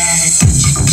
bad attention.